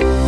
Bye.